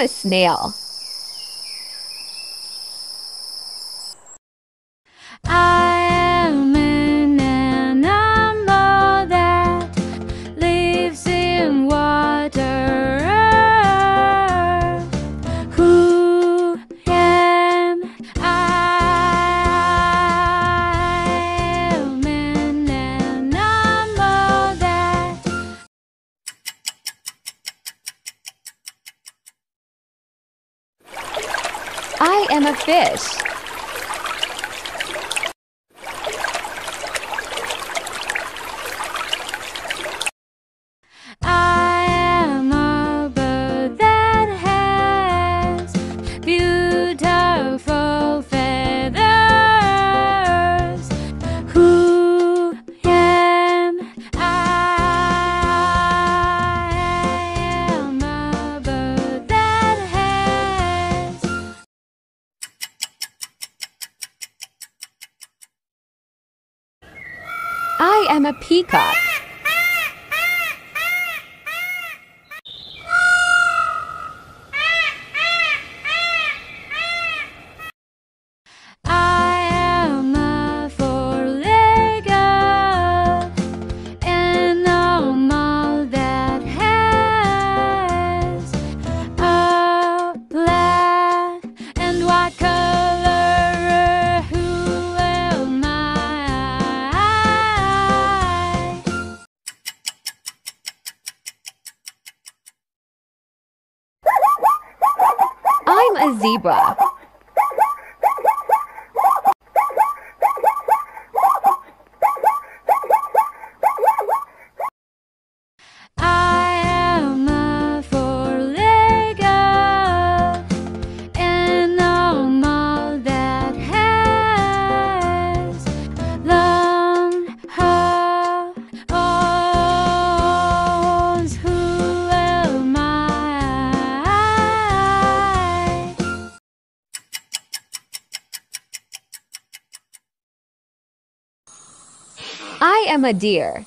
a snail. I am an animal that lives in water. Who am I? I am a fish. Am a peacock. A zebra. I am a deer.